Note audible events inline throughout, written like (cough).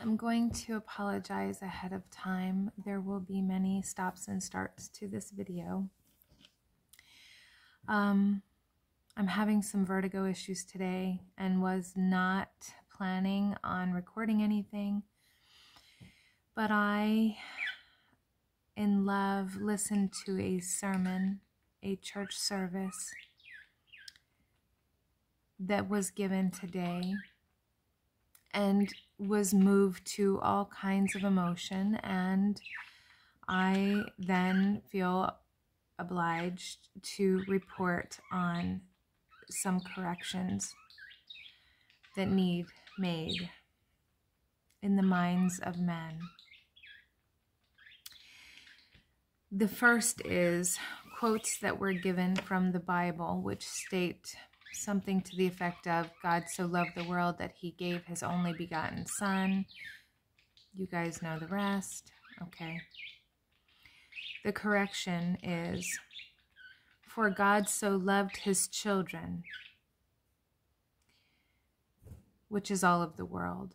I'm going to apologize ahead of time. There will be many stops and starts to this video. Um, I'm having some vertigo issues today and was not planning on recording anything. But I, in love, listened to a sermon, a church service that was given today and was moved to all kinds of emotion. And I then feel obliged to report on some corrections that need made in the minds of men. The first is quotes that were given from the Bible, which state something to the effect of God so loved the world that he gave his only begotten Son. You guys know the rest. Okay. The correction is For God so loved his children, which is all of the world,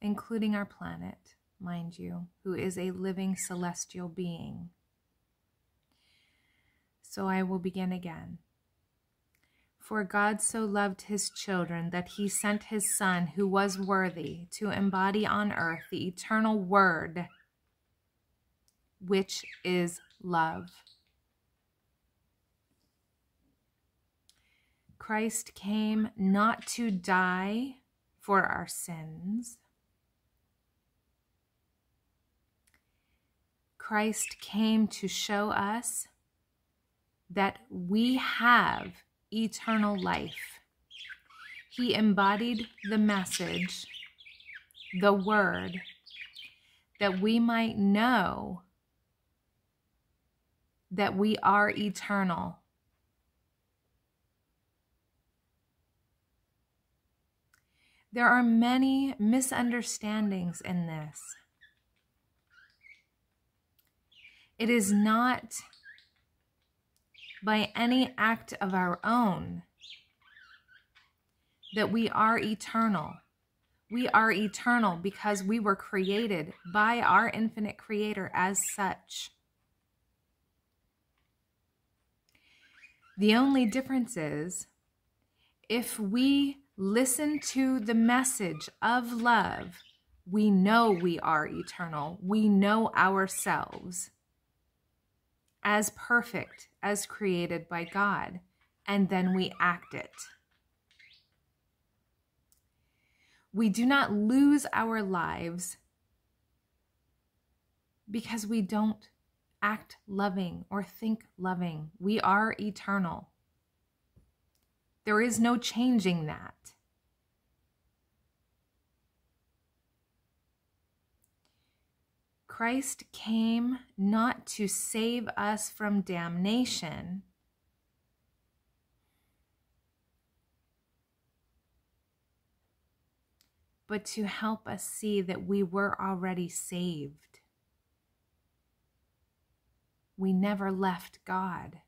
including our planet, mind you, who is a living celestial being. So I will begin again. For God so loved his children that he sent his Son, who was worthy, to embody on earth the eternal Word, which is love. Christ came not to die for our sins. Christ came to show us that we have eternal life. He embodied the message, the word, that we might know that we are eternal. There are many misunderstandings in this. It is not by any act of our own that we are eternal. We are eternal because we were created by our infinite creator as such. The only difference is if we listen to the message of love, we know we are eternal. We know ourselves as perfect as created by God, and then we act it. We do not lose our lives because we don't act loving or think loving. We are eternal. There is no changing that. Christ came not to save us from damnation, but to help us see that we were already saved. We never left God.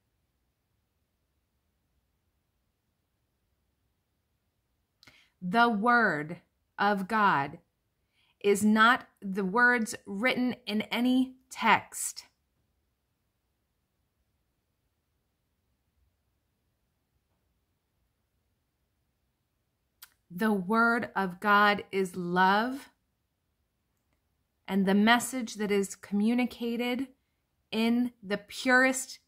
The Word of God is not the words written in any text. The Word of God is love, and the message that is communicated in the purest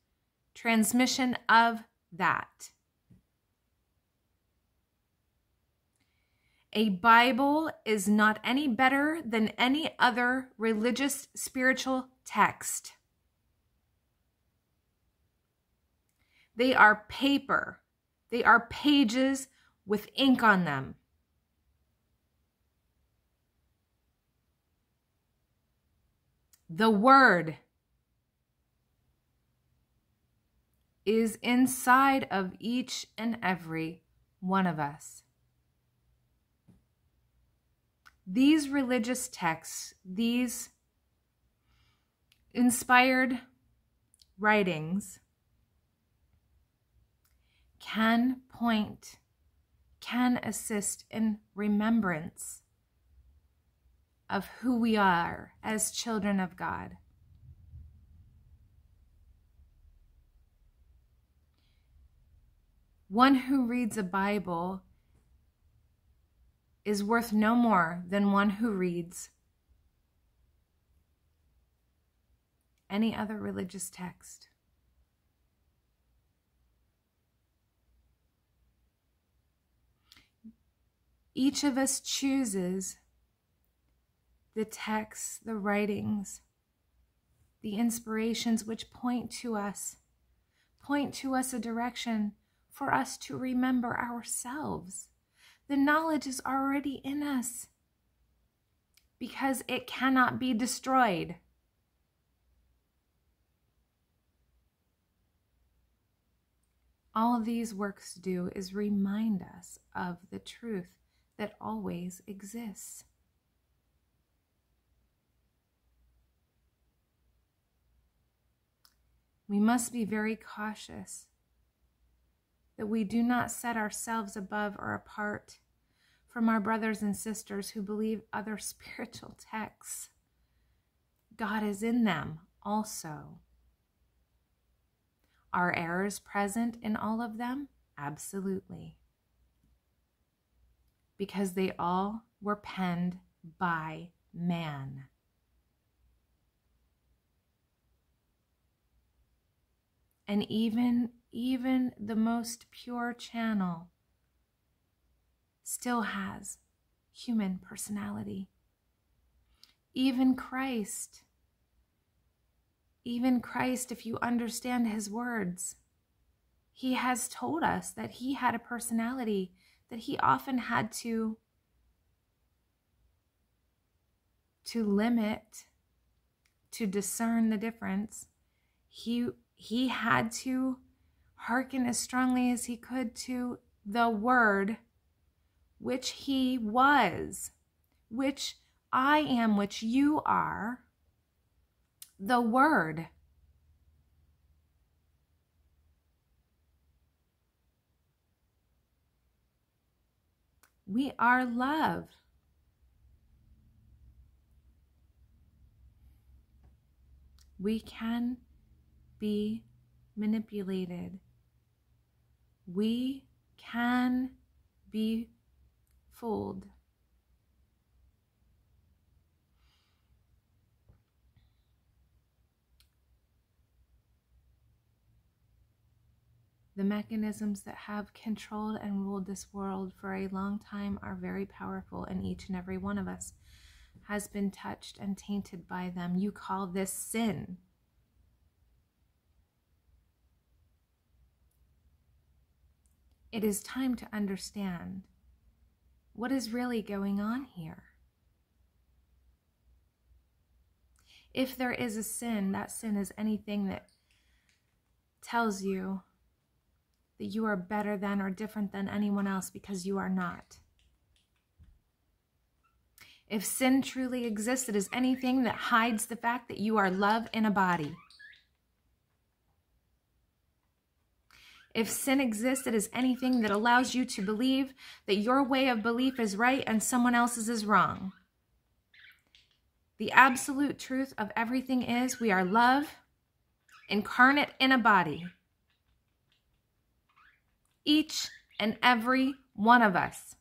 transmission of that A Bible is not any better than any other religious spiritual text. They are paper, they are pages with ink on them. The Word is inside of each and every one of us these religious texts, these inspired writings, can point, can assist in remembrance of who we are as children of God. One who reads a Bible is worth no more than one who reads any other religious text. Each of us chooses the texts, the writings, the inspirations which point to us, point to us a direction for us to remember ourselves. The knowledge is already in us because it cannot be destroyed. All these works do is remind us of the truth that always exists. We must be very cautious that we do not set ourselves above or apart from our brothers and sisters who believe other (laughs) spiritual texts. God is in them also. Are errors present in all of them? Absolutely. Because they all were penned by man. And even even the most pure channel still has human personality. Even Christ even Christ, if you understand his words, he has told us that he had a personality, that he often had to to limit to discern the difference he he had to hearken as strongly as he could to the word which he was which i am which you are the Word. We are love. We can be manipulated. We can be fooled. The mechanisms that have controlled and ruled this world for a long time are very powerful, and each and every one of us has been touched and tainted by them. You call this sin. It is time to understand what is really going on here. If there is a sin, that sin is anything that tells you that you are better than or different than anyone else because you are not. If sin truly exists, it is anything that hides the fact that you are love in a body. If sin exists, it is anything that allows you to believe that your way of belief is right and someone else's is wrong. The absolute truth of everything is we are love incarnate in a body each and every one of us.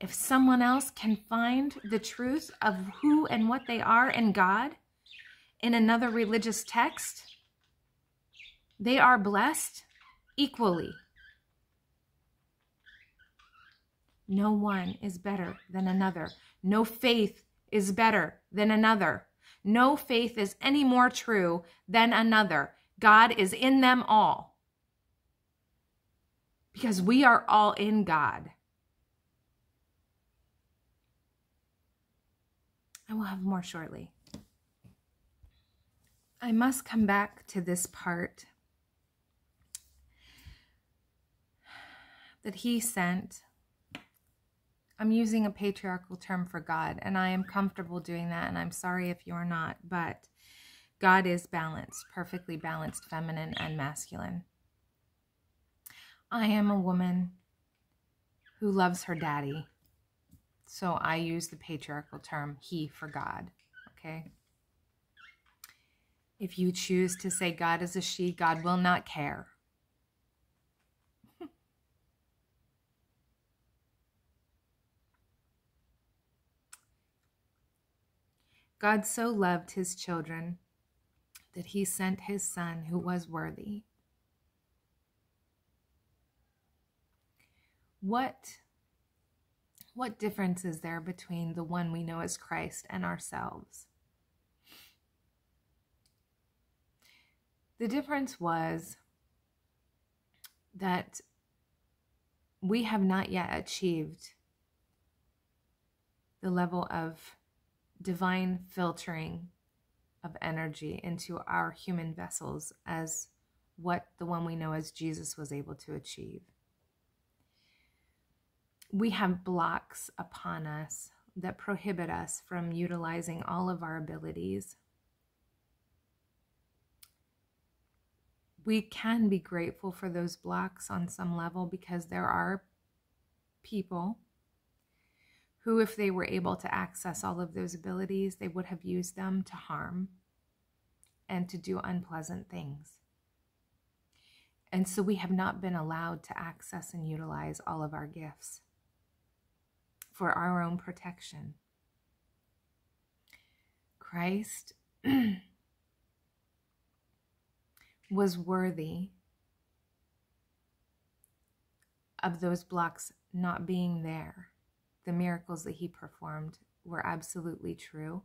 If someone else can find the truth of who and what they are in God in another religious text, they are blessed equally. No one is better than another. No faith is better than another. No faith is any more true than another. God is in them all. Because we are all in God. I will have more shortly. I must come back to this part that he sent I'm using a patriarchal term for God, and I am comfortable doing that, and I'm sorry if you're not, but God is balanced, perfectly balanced, feminine and masculine. I am a woman who loves her daddy. So I use the patriarchal term he for God. Okay. If you choose to say God is a she, God will not care. (laughs) God so loved his children that he sent his son who was worthy. What what difference is there between the one we know as Christ and ourselves? The difference was that we have not yet achieved the level of divine filtering of energy into our human vessels as what the one we know as Jesus was able to achieve. We have blocks upon us that prohibit us from utilizing all of our abilities. We can be grateful for those blocks on some level because there are people who, if they were able to access all of those abilities, they would have used them to harm and to do unpleasant things. And so we have not been allowed to access and utilize all of our gifts for our own protection. Christ (clears throat) was worthy of those blocks not being there the miracles that he performed were absolutely true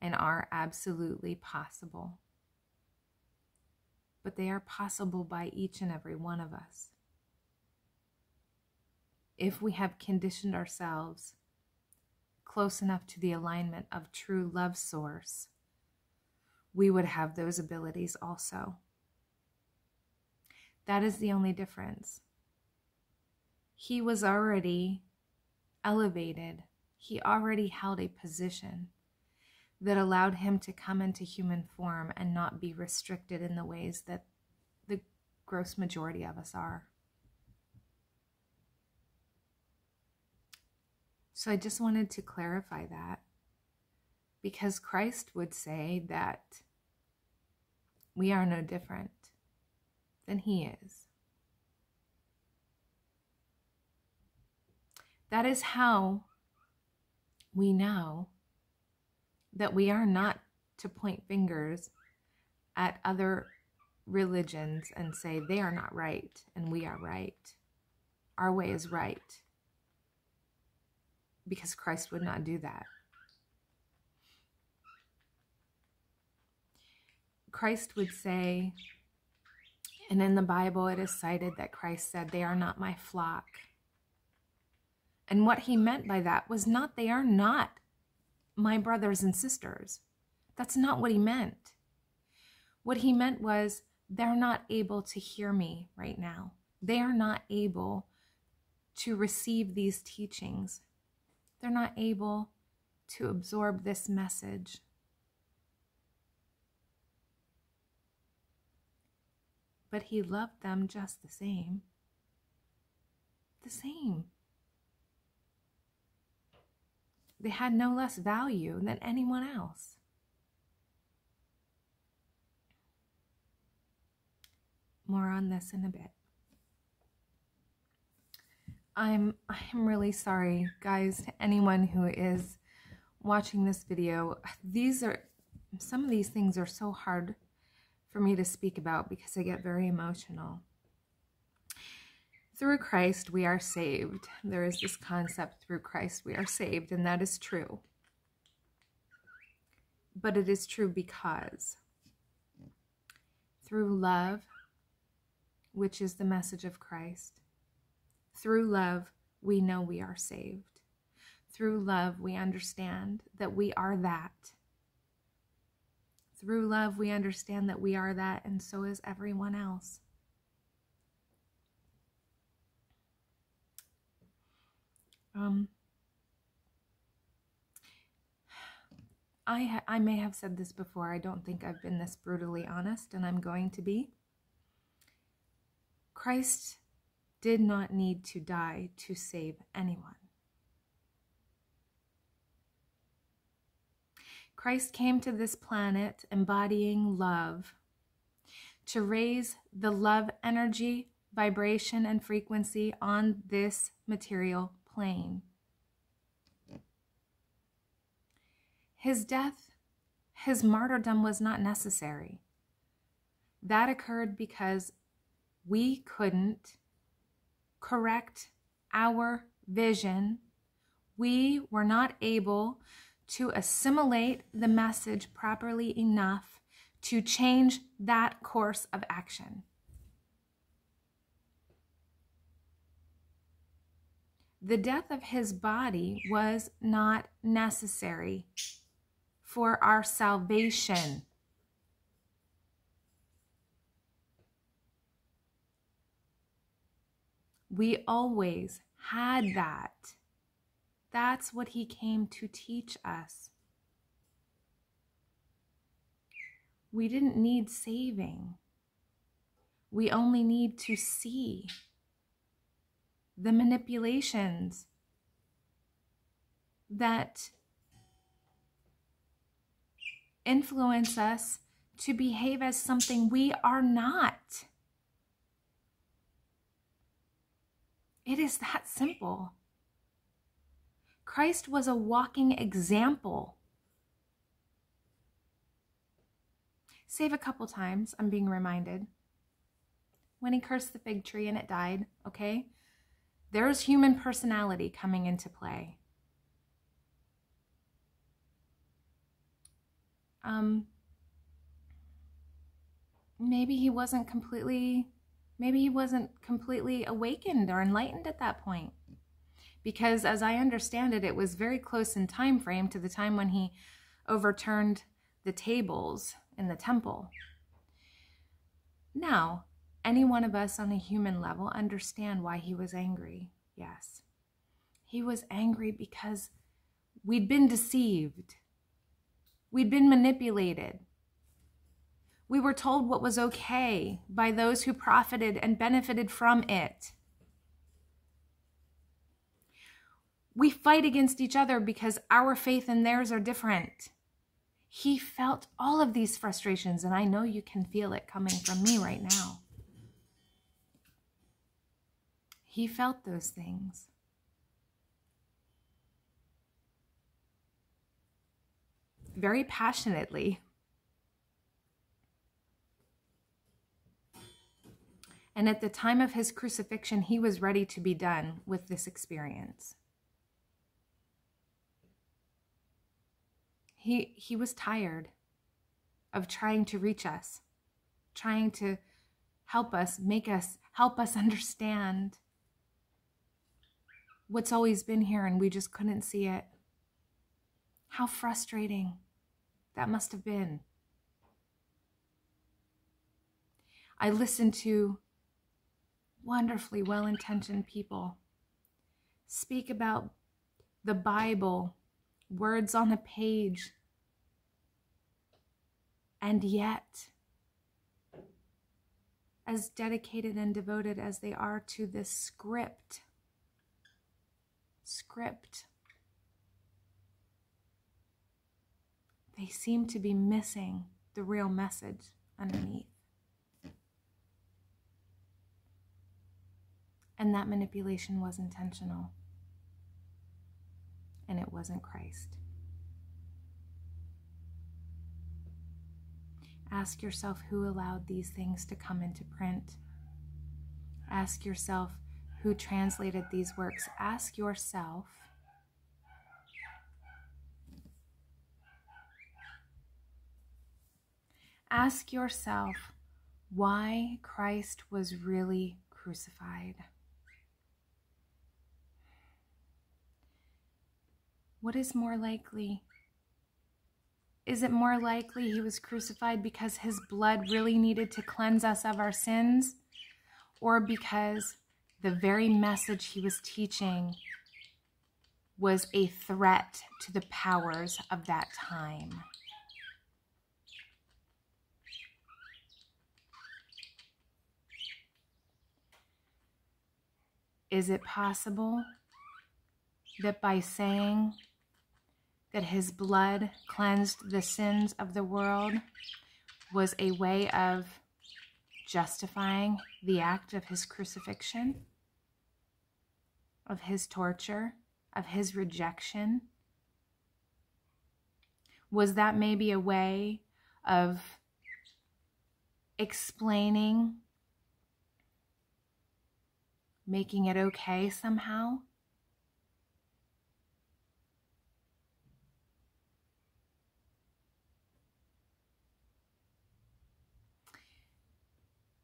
and are absolutely possible. But they are possible by each and every one of us. If we have conditioned ourselves close enough to the alignment of true love source, we would have those abilities also. That is the only difference. He was already elevated, he already held a position that allowed him to come into human form and not be restricted in the ways that the gross majority of us are. So I just wanted to clarify that because Christ would say that we are no different than he is. That is how we know that we are not to point fingers at other religions and say they are not right and we are right. Our way is right. Because Christ would not do that. Christ would say, and in the Bible it is cited that Christ said, They are not my flock. And what he meant by that was not they are not my brothers and sisters. That's not what he meant. What he meant was they're not able to hear me right now. They are not able to receive these teachings. They're not able to absorb this message. But he loved them just the same. The same. They had no less value than anyone else. More on this in a bit. I'm I'm really sorry, guys, to anyone who is watching this video. These are some of these things are so hard for me to speak about because I get very emotional. Through Christ, we are saved. There is this concept through Christ, we are saved, and that is true. But it is true because through love, which is the message of Christ, through love, we know we are saved. Through love, we understand that we are that. Through love, we understand that we are that, and so is everyone else. Um, I, I may have said this before. I don't think I've been this brutally honest, and I'm going to be. Christ did not need to die to save anyone. Christ came to this planet embodying love to raise the love energy, vibration, and frequency on this material plane. His death, his martyrdom was not necessary. That occurred because we couldn't correct our vision. We were not able to assimilate the message properly enough to change that course of action. The death of his body was not necessary for our salvation. We always had that. That's what he came to teach us. We didn't need saving. We only need to see the manipulations that influence us to behave as something we are not. It is that simple. Christ was a walking example. Save a couple times, I'm being reminded. When he cursed the fig tree and it died, okay? There's human personality coming into play. Um, maybe he wasn't completely maybe he wasn't completely awakened or enlightened at that point because as i understand it it was very close in time frame to the time when he overturned the tables in the temple. Now any one of us on a human level understand why he was angry? Yes. He was angry because we'd been deceived. We'd been manipulated. We were told what was okay by those who profited and benefited from it. We fight against each other because our faith and theirs are different. He felt all of these frustrations, and I know you can feel it coming from me right now. He felt those things. Very passionately. And at the time of his crucifixion, he was ready to be done with this experience. He, he was tired of trying to reach us, trying to help us, make us, help us (laughs) understand what's always been here and we just couldn't see it. How frustrating that must have been. I listened to wonderfully well intentioned people. Speak about the Bible, words on a page, and yet, as dedicated and devoted as they are to this script, script, they seem to be missing the real message underneath. And that manipulation was intentional. And it wasn't Christ. Ask yourself who allowed these things to come into print. Ask yourself who translated these works. Ask yourself Ask yourself why Christ was really crucified. What is more likely? Is it more likely he was crucified because his blood really needed to cleanse us of our sins? Or because the very message he was teaching was a threat to the powers of that time? Is it possible that by saying that his blood cleansed the sins of the world was a way of justifying the act of his crucifixion, of his torture, of his rejection? Was that maybe a way of explaining, making it okay somehow?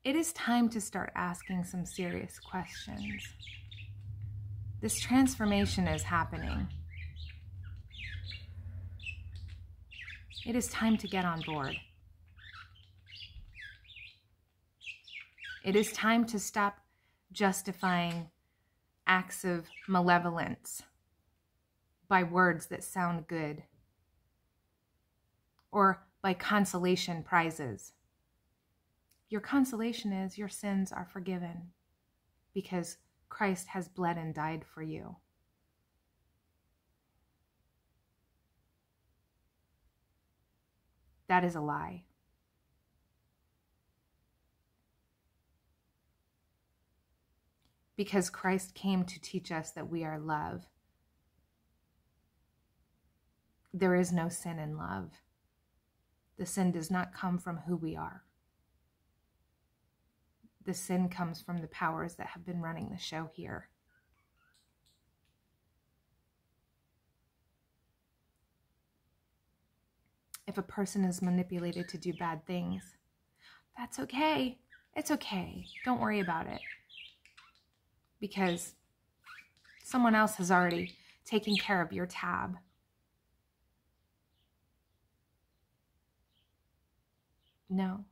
It is time to start asking some serious questions. This transformation is happening. It is time to get on board. It is time to stop justifying acts of malevolence by words that sound good or by consolation prizes. Your consolation is your sins are forgiven because Christ has bled and died for you. That is a lie. Because Christ came to teach us that we are love. There is no sin in love. The sin does not come from who we are the sin comes from the powers that have been running the show here. If a person is manipulated to do bad things, that's okay. It's okay. Don't worry about it. Because someone else has already taken care of your tab. No.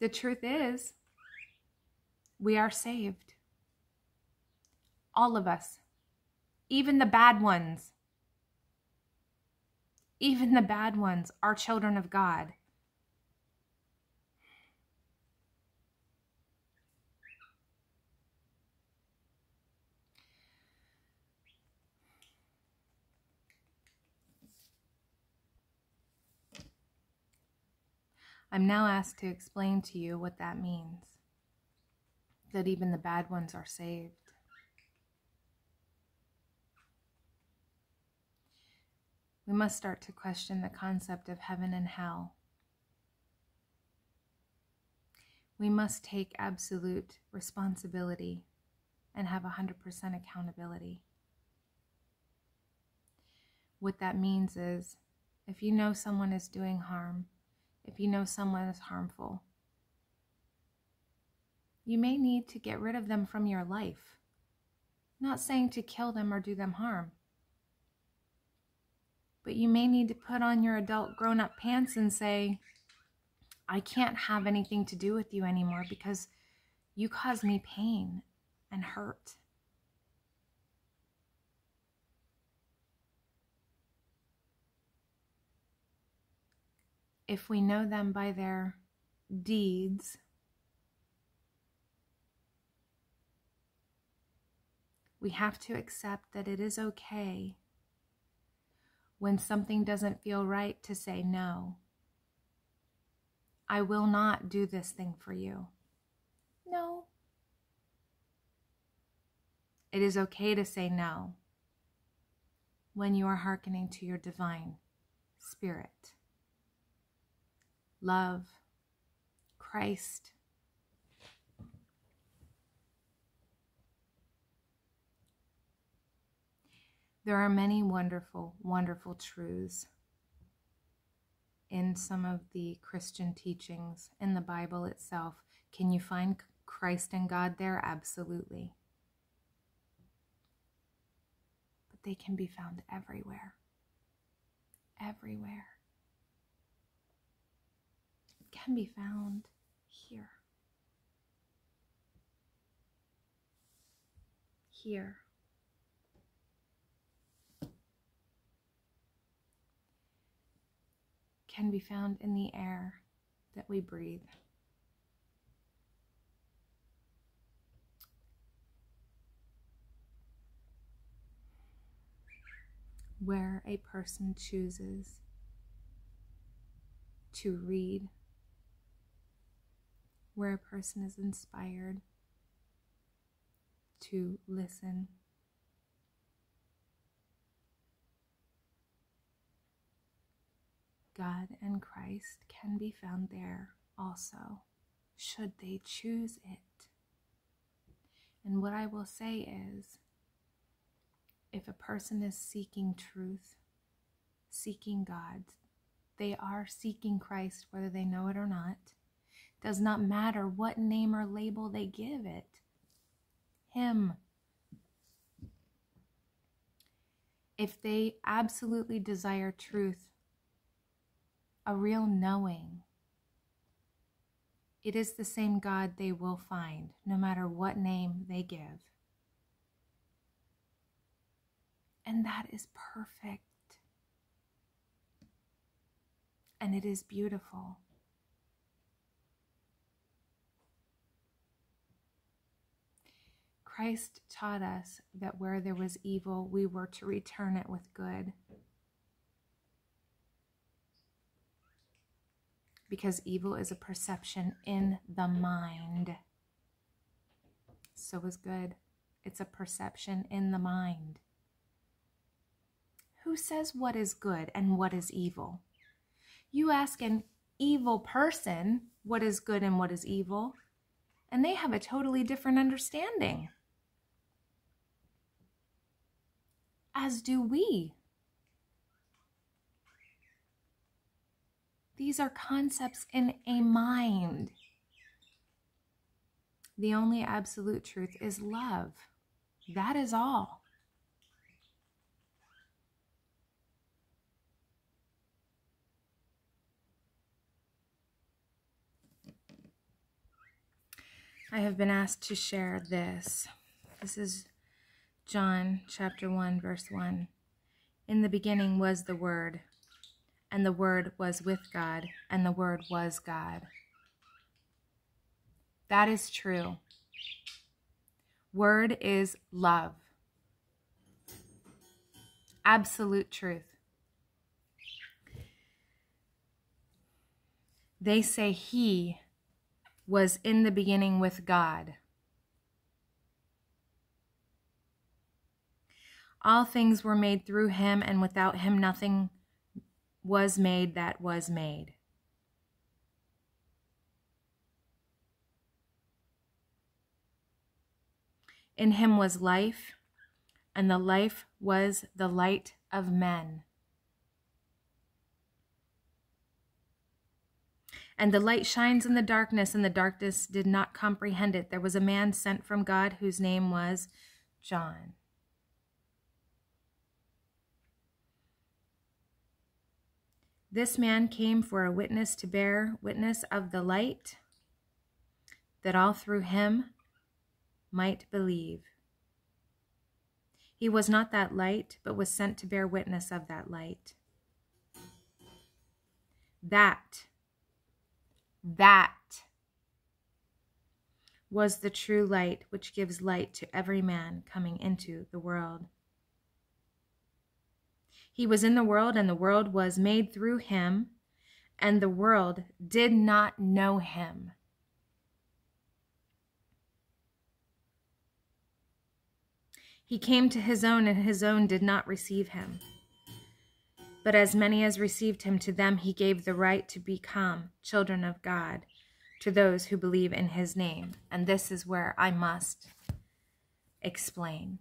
The truth is, we are saved. All of us, even the bad ones, even the bad ones are children of God. I'm now asked to explain to you what that means that even the bad ones are saved. We must start to question the concept of heaven and hell. We must take absolute responsibility and have 100% accountability. What that means is if you know someone is doing harm, if you know someone is harmful. You may need to get rid of them from your life. Not saying to kill them or do them harm. But you may need to put on your adult grown up pants and say, I can't have anything to do with you anymore because you cause me pain and hurt. If we know them by their deeds, we have to accept that it is okay when something doesn't feel right to say no. I will not do this thing for you. No. It is okay to say no when you are hearkening to your divine spirit love, Christ. There are many wonderful, wonderful truths in some of the Christian teachings in the Bible itself. Can you find Christ and God there? Absolutely. But they can be found everywhere. Everywhere can be found here. Here. Can be found in the air that we breathe. Where a person chooses to read where a person is inspired to listen. God and Christ can be found there also, should they choose it. And what I will say is if a person is seeking truth, seeking God, they are seeking Christ, whether they know it or not. Does not matter what name or label they give it. Him. If they absolutely desire truth, a real knowing, it is the same God they will find, no matter what name they give. And that is perfect. And it is beautiful. Christ taught us that where there was evil, we were to return it with good. Because evil is a perception in the mind. So is good. It's a perception in the mind. Who says what is good and what is evil? You ask an evil person what is good and what is evil, and they have a totally different understanding. As do we. These are concepts in a mind. The only absolute truth is love. That is all. I have been asked to share this. This is John chapter 1 verse 1. In the beginning was the word, and the word was with God, and the word was God. That is true. Word is love. Absolute truth. They say he was in the beginning with God. All things were made through him, and without him nothing was made that was made. In him was life, and the life was the light of men. And the light shines in the darkness, and the darkness did not comprehend it. There was a man sent from God whose name was John. This man came for a witness to bear witness of the light, that all through him might believe. He was not that light, but was sent to bear witness of that light. That, that was the true light which gives light to every man coming into the world. He was in the world, and the world was made through him, and the world did not know him. He came to his own, and his own did not receive him. But as many as received him, to them he gave the right to become children of God, to those who believe in his name. And this is where I must explain.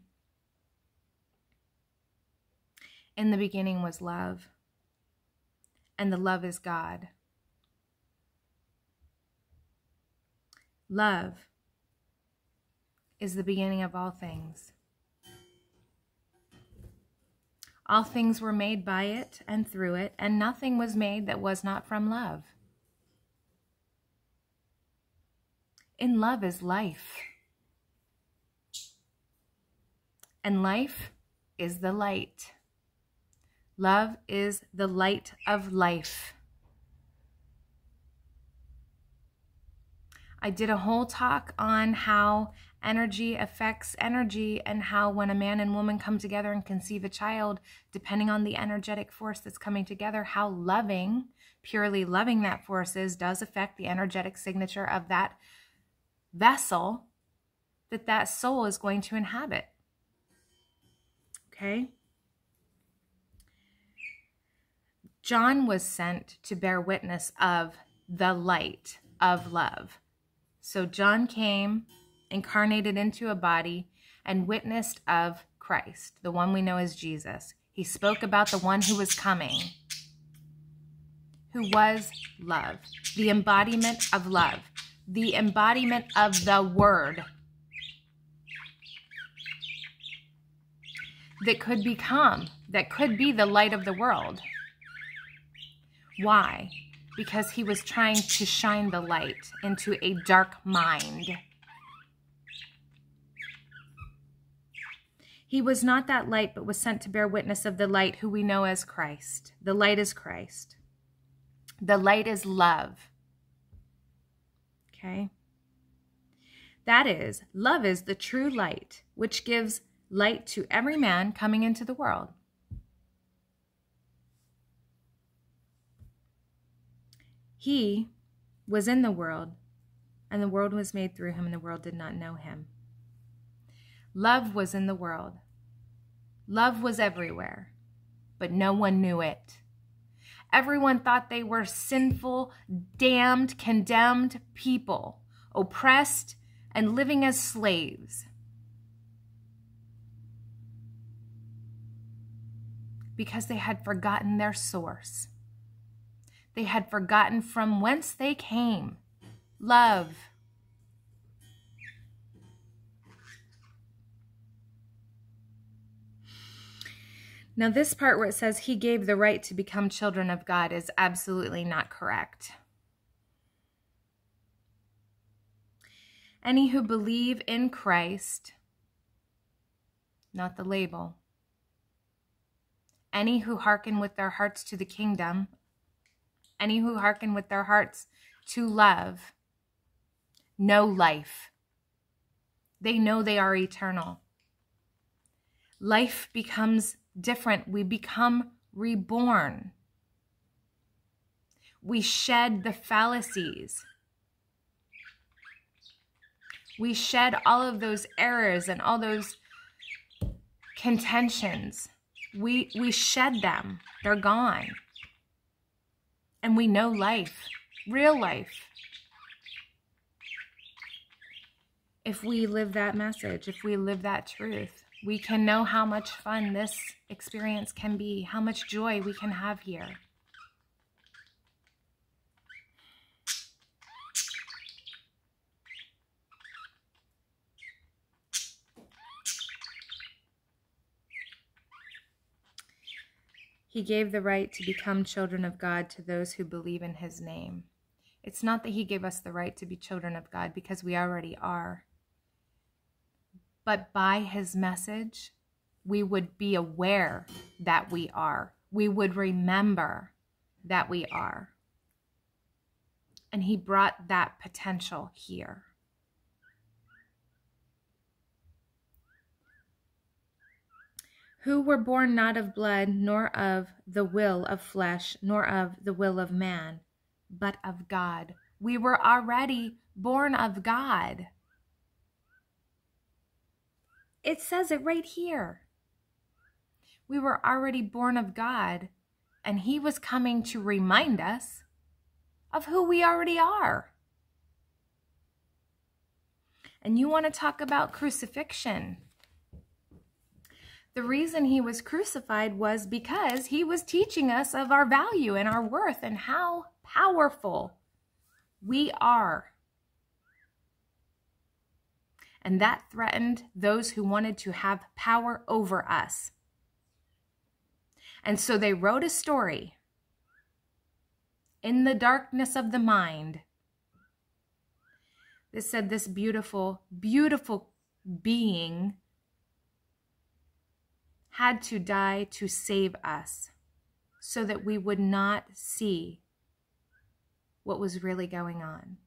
In the beginning was love, and the love is God. Love is the beginning of all things. All things were made by it and through it, and nothing was made that was not from love. In love is life. And life is the light. Love is the light of life. I did a whole talk on how energy affects energy, and how when a man and woman come together and conceive a child, depending on the energetic force that's coming together, how loving, purely loving that force is, does affect the energetic signature of that vessel that that soul is going to inhabit. Okay? John was sent to bear witness of the light of love. So John came, incarnated into a body, and witnessed of Christ, the one we know as Jesus. He spoke about the one who was coming, who was love, the embodiment of love, the embodiment of the word that could become, that could be the light of the world. Why? Because he was trying to shine the light into a dark mind. He was not that light, but was sent to bear witness of the light who we know as Christ. The light is Christ. The light is love. Okay? That is, love is the true light, which gives light to every man coming into the world. He was in the world, and the world was made through him, and the world did not know him. Love was in the world. Love was everywhere, but no one knew it. Everyone thought they were sinful, damned, condemned people, oppressed, and living as slaves. Because they had forgotten their source. They had forgotten from whence they came love. Now, this part where it says he gave the right to become children of God is absolutely not correct. Any who believe in Christ, not the label, any who hearken with their hearts to the kingdom any who hearken with their hearts to love know life. They know they are eternal. Life becomes different. We become reborn. We shed the fallacies. We shed all of those errors and all those contentions. We, we shed them. They're gone and we know life, real life. If we live that message, if we live that truth, we can know how much fun this experience can be, how much joy we can have here. He gave the right to become children of God to those who believe in his name. It's not that he gave us the right to be children of God because we already are. But by his message, we would be aware that we are. We would remember that we are. And he brought that potential here. Who were born not of blood, nor of the will of flesh, nor of the will of man, but of God. We were already born of God. It says it right here. We were already born of God, and He was coming to remind us of who we already are. And you want to talk about crucifixion. The reason he was crucified was because he was teaching us of our value and our worth and how powerful we are. And that threatened those who wanted to have power over us. And so they wrote a story in the darkness of the mind. This said this beautiful, beautiful being had to die to save us so that we would not see what was really going on.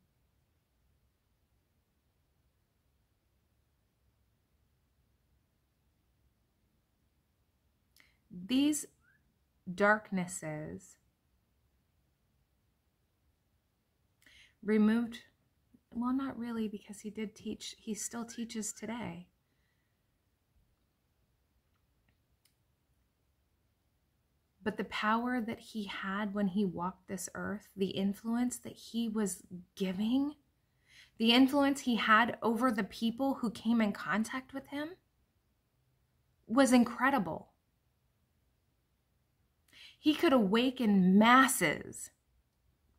These darknesses removed well not really because he did teach he still teaches today but the power that he had when he walked this earth the influence that he was giving the influence he had over the people who came in contact with him was incredible he could awaken masses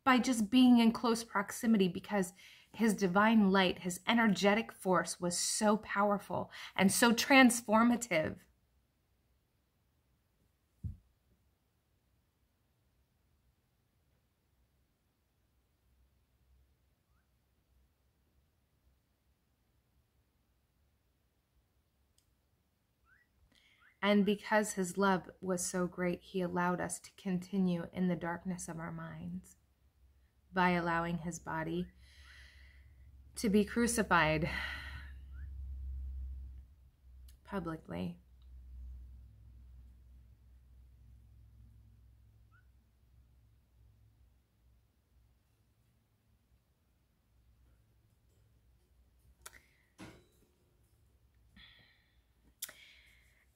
by just being in close proximity because his divine light, his energetic force was so powerful and so transformative. And because his love was so great, he allowed us to continue in the darkness of our minds by allowing his body to be crucified publicly.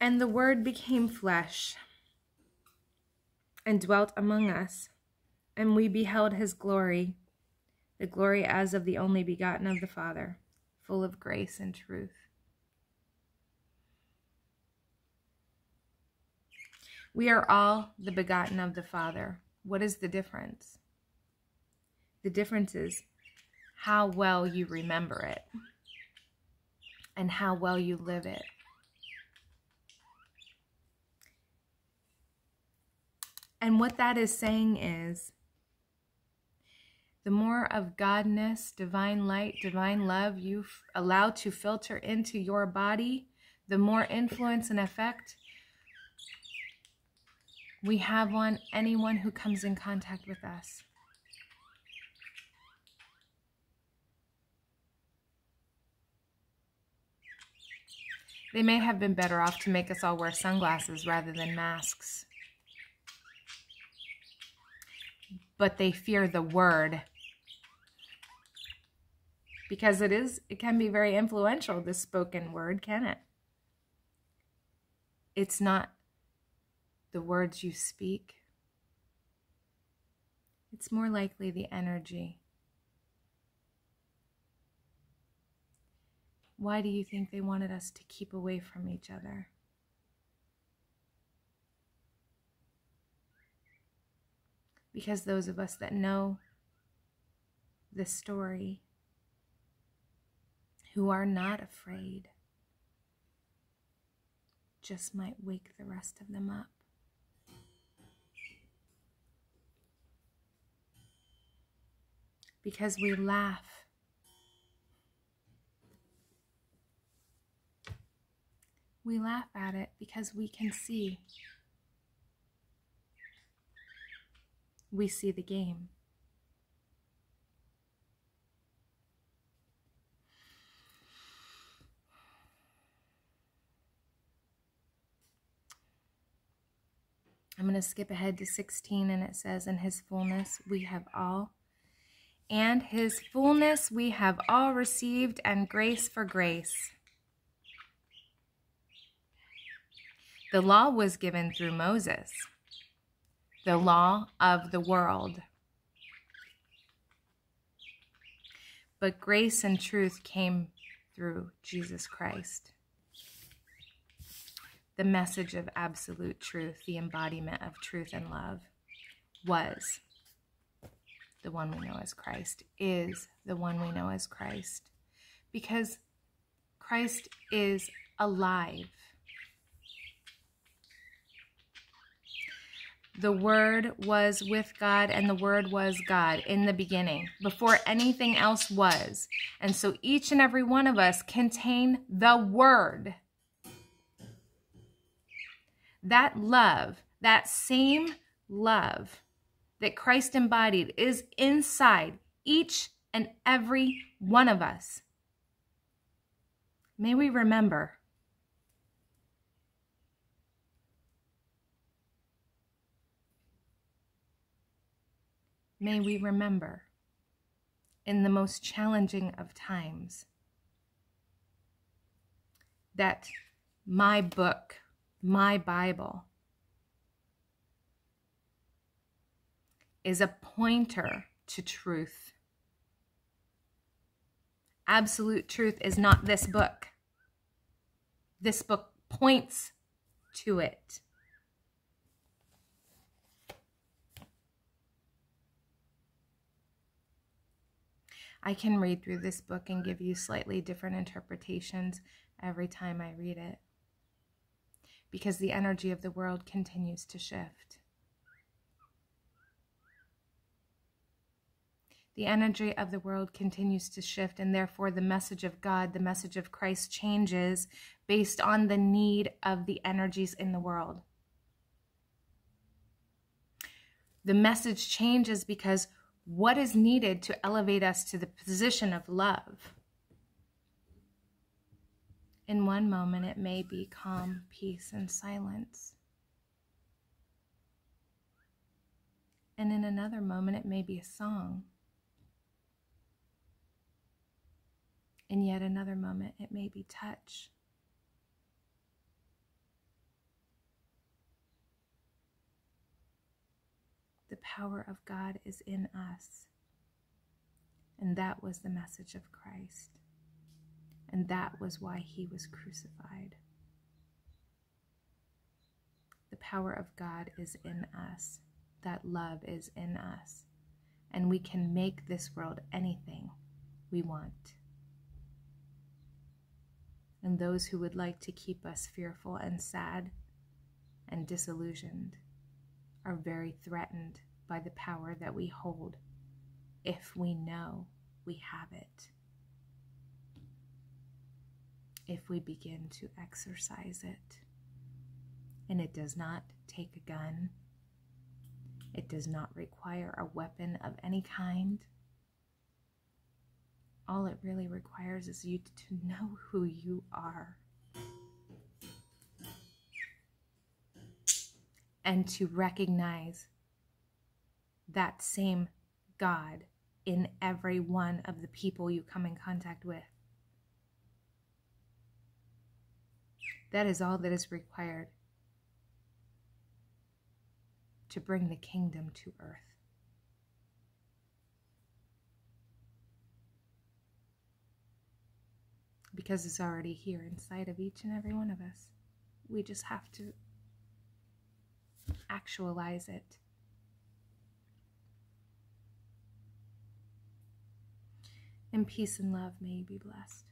And the Word became flesh and dwelt among us, and we beheld his glory, the glory as of the only begotten of the Father, full of grace and truth. We are all the begotten of the Father. What is the difference? The difference is how well you remember it and how well you live it. And what that is saying is the more of Godness, divine light, divine love you allow to filter into your body, the more influence and effect we have on anyone who comes in contact with us. They may have been better off to make us all wear sunglasses rather than masks. But they fear the word. Because it is it can be very influential the spoken word can it? It's not the words you speak. It's more likely the energy. Why do you think they wanted us to keep away from each other because those of us that know the story, who are not afraid, just might wake the rest of them up. Because we laugh. We laugh at it because we can see we see the game. I'm going to skip ahead to 16 and it says, In his fullness we have all, and his fullness we have all received, and grace for grace. The law was given through Moses the law of the world. But grace and truth came through Jesus Christ. The message of absolute truth, the embodiment of truth and love, was the one we know as Christ, is the one we know as Christ. Because Christ is alive. The Word was with God, and the Word was God in the beginning, before anything else was. And so each and every one of us contain the Word. That love, that same love that Christ embodied, is inside each and every one of us. May we remember may we remember in the most challenging of times that my book, my Bible, is a pointer to truth. Absolute truth is not this book. This book points to it. I can read through this book and give you slightly different interpretations every time I read it because the energy of the world continues to shift. The energy of the world continues to shift, and therefore the message of God, the message of Christ, changes based on the need of the energies in the world. The message changes because what is needed to elevate us to the position of love. In one moment, it may be calm, peace, and silence. And in another moment, it may be a song. In yet another moment, it may be touch. Power of God is in us. And that was the message of Christ. And that was why he was crucified. The power of God is in us. That love is in us. And we can make this world anything we want. And those who would like to keep us fearful and sad and disillusioned are very threatened by the power that we hold if we know we have it. If we begin to exercise it. And it does not take a gun. It does not require a weapon of any kind. All it really requires is you to know who you are. and to recognize that same God in every one of the people you come in contact with. That is all that is required to bring the kingdom to earth. Because it's already here inside of each and every one of us. We just have to actualize it. And peace and love may you be blessed.